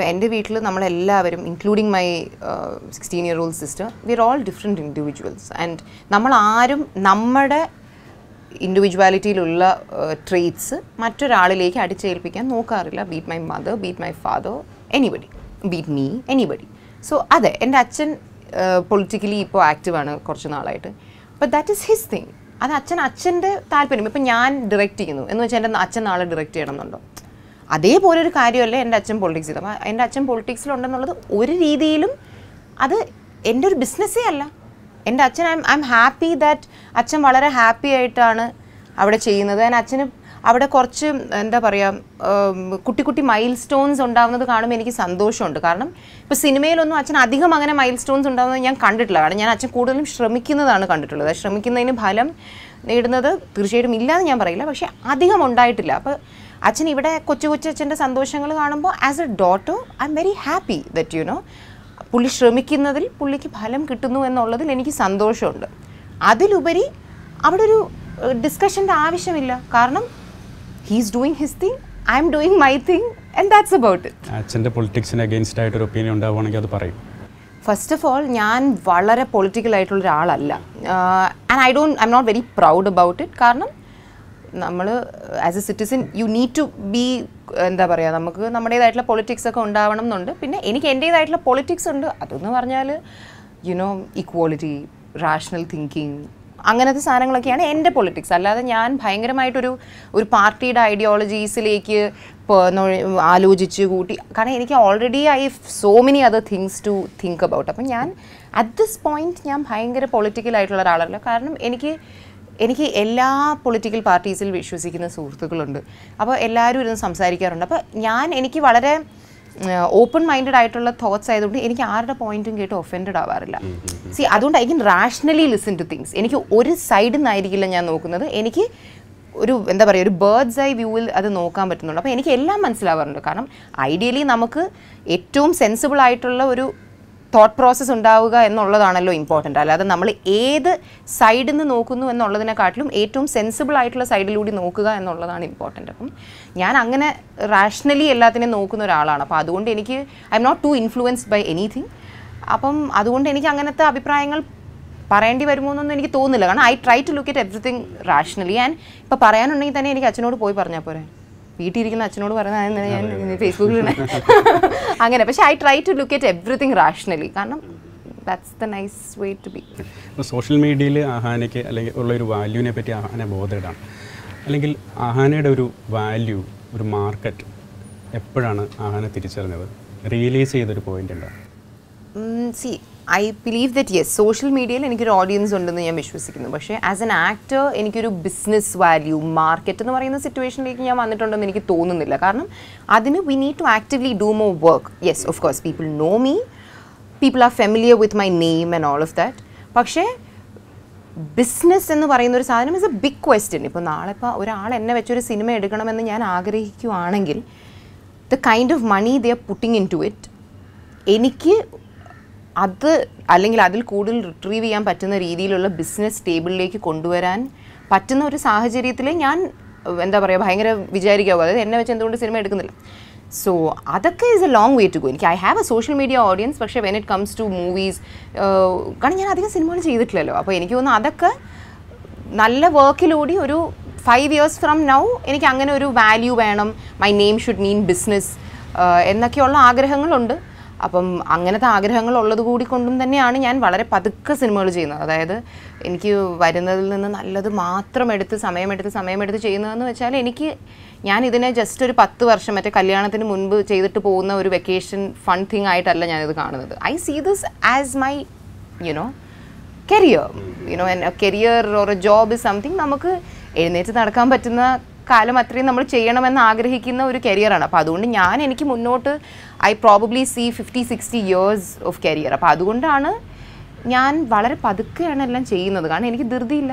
ഇപ്പോൾ എന്റെ വീട്ടിൽ നമ്മളെല്ലാവരും including my sixteen year old sister we are all different individuals and നമ്മൾ ആരും നമ്മുടെ ഇൻഡിവിജ്വാലിറ്റിയിലുള്ള ട്രേറ്റ്സ് മറ്റൊരാളിലേക്ക് അടിച്ചേൽപ്പിക്കാൻ നോക്കാറില്ല. Be it my mother be it my father anybody be it me anybody so അതെ എന്റെ അച്ഛൻ പൊളിറ്റിക്കലി ഇപ്പോൾ ആക്റ്റീവാണ് കുറച്ച് നാളായിട്ട്. But that is his thing അത് അച്ഛൻ അച്ഛന്റെ താല്പര്യം. ഇപ്പം ഞാൻ ഡയറക്റ്റ് ചെയ്യുന്നു. എന്ന് വെച്ചാൽ എന്റെ അച്ഛൻ നാളെ ഡയറക്റ്റ് ചെയ്യണമെന്നുണ്ടോ? അതേപോലെ ഒരു കാര്യമല്ലേ എന്റെ അച്ഛൻ പൊളിറ്റിക്സിൽ അപ്പം എന്റെ അച്ഛൻ പൊളിറ്റിക്സിലുണ്ടെന്നുള്ളത് ഒരു രീതിയിലും അത് എന്റെ ഒരു ബിസിനസ്സേ അല്ല. എന്റെ അച്ഛൻ I I am happy that അച്ഛൻ വളരെ ഹാപ്പി ആയിട്ടാണ് അവിടെ ചെയ്യുന്നത്. ഞാൻ അച്ഛന് അവിടെ കുറച്ച് എന്താ പറയുക കുട്ടി കുട്ടി മൈൽ സ്റ്റോൺസ് ഉണ്ടാകുന്നത് കാണുമ്പോൾ എനിക്ക് സന്തോഷമുണ്ട്. കാരണം ഇപ്പോൾ സിനിമയിലൊന്നും അച്ഛൻ അധികം അങ്ങനെ മൈൽ സ്റ്റോൺസ് ഉണ്ടാകുന്നത് ഞാൻ കണ്ടിട്ടില്ല. കാരണം ഞാൻ അച്ഛൻ കൂടുതലും ശ്രമിക്കുന്നതാണ് കണ്ടിട്ടുള്ളത്. ശ്രമിക്കുന്നതിന് ഫലം നേടുന്നത് തീർച്ചയായിട്ടും ഇല്ലാന്ന് ഞാൻ പറയില്ല. പക്ഷേ അധികം ഉണ്ടായിട്ടില്ല. അപ്പോൾ അച്ഛൻ ഇവിടെ കൊച്ചു കൊച്ചച്ഛന്റെ സന്തോഷങ്ങൾ കാണുമ്പോൾ as a daughter I am very happy that you know പുള്ളി ശ്രമിക്കുന്നതിൽ പുള്ളിക്ക് ഫലം കിട്ടുന്നു എന്നുള്ളതിൽ എനിക്ക് സന്തോഷമുണ്ട്. അതിലുപരി അവിടെ ഒരു ഡിസ്കഷന്റെ ആവശ്യമില്ല. കാരണം he's doing his thing I am doing my thing and that's about it അച്ഛന്റെ പൊളിറ്റിക്സിന് അഗെയിൻസ്റ്റ് ആയിട്ടൊരു ഒപ്പീനിയൻ ഉണ്ടാവുകയാണെങ്കിൽ അത് പറയും. ഫസ്റ്റ് ഓഫ് ഓൾ ഞാൻ വളരെ പൊളിറ്റിക്കൽ ആയിട്ടുള്ള ഒരാളല്ല. And I don't I am not very proud about it കാരണം നമ്മൾ as a citizen you need to be എന്താ പറയുക നമുക്ക് നമ്മുടേതായിട്ടുള്ള പൊളിറ്റിക്സ് ഒക്കെ ഉണ്ടാവണം എന്നുണ്ട്. പിന്നെ എനിക്ക് എന്റേതായിട്ടുള്ള പൊളിറ്റിക്സ് ഉണ്ട്. അതെന്ന് പറഞ്ഞാൽ യുനോ ഇക്വാളിറ്റി റാഷണൽ തിങ്കിങ് അങ്ങനത്തെ സാധനങ്ങളൊക്കെയാണ് എന്റെ പൊളിറ്റിക്സ് അല്ലാതെ ഞാൻ ഭയങ്കരമായിട്ടൊരു ഒരു പാർട്ടിയുടെ ഐഡിയോളജീസിലേക്ക് ആലോചിച്ച് കൂട്ടി കാരണം എനിക്ക് already I so many other things to think about അപ്പം ഞാൻ അറ്റ് ദിസ് പോയിന്റ് ഞാൻ ഭയങ്കര പൊളിറ്റിക്കലായിട്ടുള്ള ഒരാളല്ല. കാരണം എനിക്ക് എനിക്ക് എല്ലാ പൊളിറ്റിക്കൽ പാർട്ടീസിൽ വിശ്വസിക്കുന്ന സുഹൃത്തുക്കളുണ്ട്. അപ്പോൾ എല്ലാവരും ഇരുന്ന് സംസാരിക്കാറുണ്ട്. അപ്പോൾ ഞാൻ എനിക്ക് വളരെ ഓപ്പൺ മൈൻഡഡ് ആയിട്ടുള്ള തോട്ട്സ് ആയതുകൊണ്ട് എനിക്ക് ആരുടെ പോയിന്റും കേട്ട് ഒഫൻഡഡ് ആവാറില്ല. സി അതുകൊണ്ട് I can rationally listen to things എനിക്ക് ഒരു സൈഡിൽ നിന്നായിരിക്കില്ല ഞാൻ നോക്കുന്നത്. എനിക്ക് ഒരു എന്താ പറയുക ഒരു ബേർഡ്സ് ഐ വ്യൂവിൽ അത് നോക്കാൻ പറ്റുന്നുണ്ട്. അപ്പോൾ എനിക്ക് എല്ലാം മനസ്സിലാവാറുണ്ട്. കാരണം ഐഡിയലി നമുക്ക് ഏറ്റവും സെൻസിബിൾ ആയിട്ടുള്ള ഒരു തോട്ട് പ്രോസസ്സ് ഉണ്ടാവുക എന്നുള്ളതാണല്ലോ ഇമ്പോർട്ടന്റ് അല്ലാതെ നമ്മൾ ഏത് സൈഡിൽ നിന്ന് നോക്കുന്നു എന്നുള്ളതിനെക്കാട്ടിലും ഏറ്റവും സെൻസിബിൾ ആയിട്ടുള്ള സൈഡിലൂടെ നോക്കുക എന്നുള്ളതാണ് ഇമ്പോർട്ടന്റ് അപ്പം ഞാൻ അങ്ങനെ റാഷണലി എല്ലാത്തിനെയും നോക്കുന്ന ഒരാളാണ്. അപ്പോൾ അതുകൊണ്ട് എനിക്ക് I am not too influenced by anything അപ്പം അതുകൊണ്ട് എനിക്ക് അങ്ങനത്തെ അഭിപ്രായങ്ങൾ പറയേണ്ടി വരുമോ എന്നൊന്നും എനിക്ക് തോന്നുന്നില്ല. കാരണം I try to look at everything rationally and ഇപ്പോൾ പറയാനുണ്ടെങ്കിൽ തന്നെ എനിക്ക് അച്ഛനോട് പോയി പറഞ്ഞാൽ പോരെ. വീട്ടിലിരിക്കുന്ന അച്ഛനോട് പറയുന്നത് ഞാൻ ഫേസ്ബുക്കിൽ അങ്ങനെ. പക്ഷേ I try to look at everything rationally കാരണം that's the nice way to be social മീഡിയയിൽ ആഹാനയ്ക്ക് അല്ലെങ്കിൽ ഉള്ള ഒരു വാല്യൂവിനെ പറ്റി ആഹാന ബോധേഡാണ്. അല്ലെങ്കിൽ ആഹാനയുടെ ഒരു വാല്യൂ ഒരു മാർക്കറ്റ് എപ്പോഴാണ് ആഹാന തിരിച്ചറിഞ്ഞത്? റിയലൈസ് ചെയ്തൊരു പോയിന്റ് ഉണ്ടോ? See I believe that yes social മീഡിയയിൽ എനിക്കൊരു ഓഡിയൻസ് ഉണ്ടെന്ന് ഞാൻ വിശ്വസിക്കുന്നു. പക്ഷേ ആസ് എൻ ആക്ടർ എനിക്കൊരു ബിസിനസ് വാല്യൂ മാർക്കറ്റ് എന്ന് പറയുന്ന സിറ്റുവേഷനിലേക്ക് ഞാൻ വന്നിട്ടുണ്ടെന്ന് എനിക്ക് തോന്നുന്നില്ല. കാരണം അതിന് we need to actively do more work yes of course people know me people are familiar with my name and all of that പക്ഷേ ബിസിനസ് എന്ന് പറയുന്ന ഒരു സാധനം ഇസ് എ ബിഗ് ക്വസ്റ്റ്യൻ ഇപ്പോൾ നാളെ ഇപ്പോൾ ഒരാൾ എന്നെ വെച്ചൊരു സിനിമ എടുക്കണമെന്ന് ഞാൻ ആഗ്രഹിക്കുവാണെങ്കിൽ the kind of money they are putting into it എനിക്ക് അത് അല്ലെങ്കിൽ അതിൽ കൂടുതൽ റിട്രീവ് ചെയ്യാൻ പറ്റുന്ന രീതിയിലുള്ള ബിസിനസ് ടേബിളിലേക്ക് കൊണ്ടുവരാൻ പറ്റുന്ന ഒരു സാഹചര്യത്തിൽ ഞാൻ എന്താ പറയുക ഭയങ്കര വിചാരിക്കാവും. അതായത് എന്നെ വെച്ച് എന്തുകൊണ്ട് സിനിമ എടുക്കുന്നില്ല. സോ അതൊക്കെ is a long way to go എനിക്ക് I have a social media audience പക്ഷേ when it comes to movies കാരണം ഞാൻ അധികം സിനിമകൾ ചെയ്തിട്ടില്ലല്ലോ. അപ്പോൾ എനിക്ക് തോന്നുന്നു അതൊക്കെ നല്ല വർക്കിലൂടി ഒരു ഫൈവ് ഇയേഴ്സ് ഫ്രം നൗ എനിക്ക് അങ്ങനെ ഒരു വാല്യൂ വേണം. My name should mean business എന്നൊക്കെയുള്ള ആഗ്രഹങ്ങളുണ്ട്. അപ്പം അങ്ങനത്തെ ആഗ്രഹങ്ങൾ ഉള്ളത് കൂടി കൊണ്ടും തന്നെയാണ് ഞാൻ വളരെ പതുക്കെ സിനിമകൾ ചെയ്യുന്നത്. അതായത് എനിക്ക് വരുന്നതിൽ നിന്ന് നല്ലത് മാത്രം എടുത്ത് സമയമെടുത്ത് സമയമെടുത്ത് ചെയ്യുന്നതെന്ന് വെച്ചാൽ എനിക്ക് ഞാൻ ഇതിനെ ജസ്റ്റ് ഒരു പത്ത് വർഷം മറ്റേ കല്യാണത്തിന് മുൻപ് ചെയ്തിട്ട് പോകുന്ന ഒരു വെക്കേഷൻ ഫൺ തിങ് ആയിട്ടല്ല ഞാനിത് കാണുന്നത്. I see this as my you know career you know career or a job is something നമുക്ക് എഴുന്നേറ്റ് നടക്കാൻ പറ്റുന്ന കാലം അത്രയും നമ്മൾ ചെയ്യണമെന്ന് ആഗ്രഹിക്കുന്ന ഒരു കരിയറാണ് അപ്പോൾ അതുകൊണ്ട് ഞാൻ എനിക്ക് മുന്നോട്ട് I probably see fifty sixty years of career അപ്പോൾ അതുകൊണ്ടാണ് ഞാൻ വളരെ പതുക്കെയാണ് എല്ലാം ചെയ്യുന്നത്. കാരണം എനിക്ക് ധൃതിയില്ല.